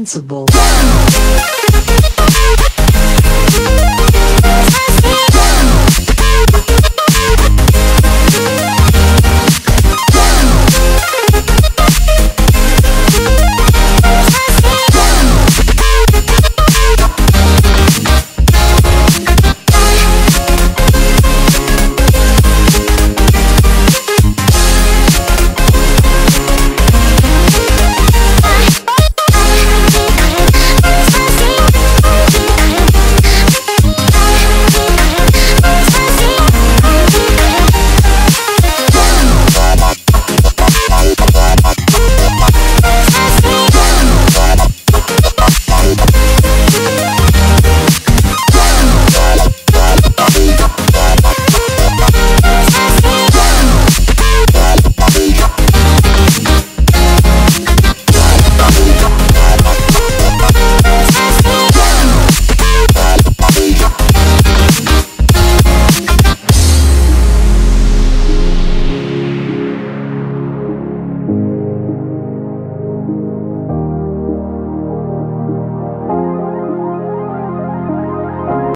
invincible.